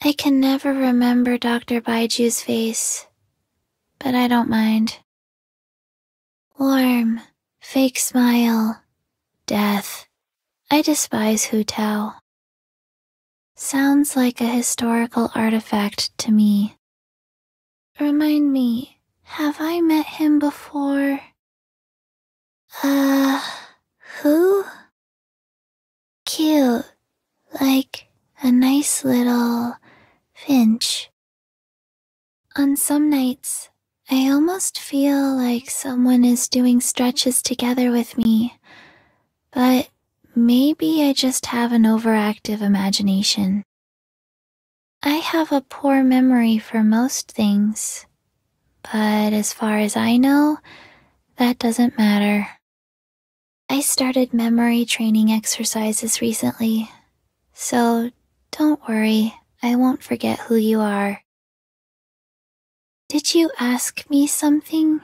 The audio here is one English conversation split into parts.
I can never remember Dr. Baizhu's face, but I don't mind. Warm, fake smile, death. I despise Hu Tao. Sounds like a historical artifact to me. Remind me, have I met him before? Uh, who? Cute, like a nice little finch. On some nights, I almost feel like someone is doing stretches together with me, but maybe I just have an overactive imagination. I have a poor memory for most things, but as far as I know, that doesn't matter. I started memory training exercises recently, so don't worry, I won't forget who you are. Did you ask me something?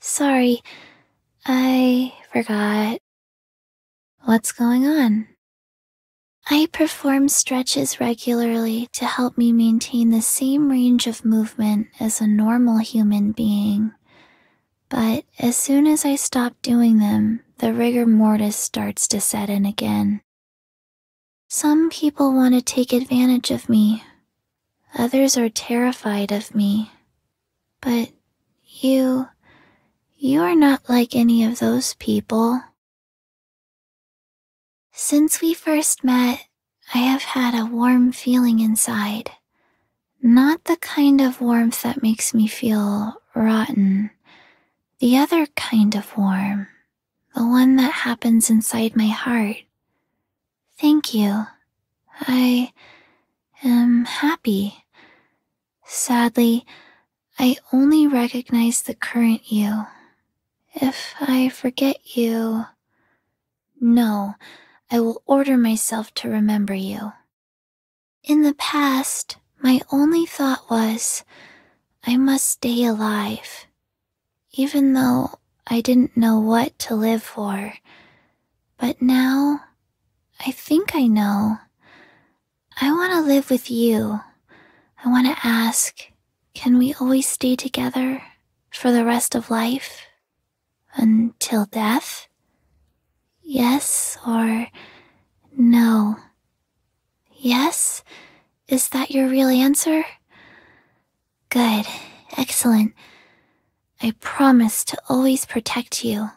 Sorry, I forgot. What's going on? I perform stretches regularly to help me maintain the same range of movement as a normal human being. But as soon as I stop doing them, the rigor mortis starts to set in again. Some people want to take advantage of me. Others are terrified of me. But you, you are not like any of those people. Since we first met, I have had a warm feeling inside. Not the kind of warmth that makes me feel rotten. The other kind of warm. The one that happens inside my heart. Thank you. I am happy. Sadly, I only recognize the current you. If I forget you, no, I will order myself to remember you. In the past, my only thought was, I must stay alive. Even though I didn't know what to live for. But now, I think I know. I want to live with you. I want to ask, can we always stay together for the rest of life? Until death? Yes or no? Yes? Is that your real answer? Good. Excellent. I promise to always protect you.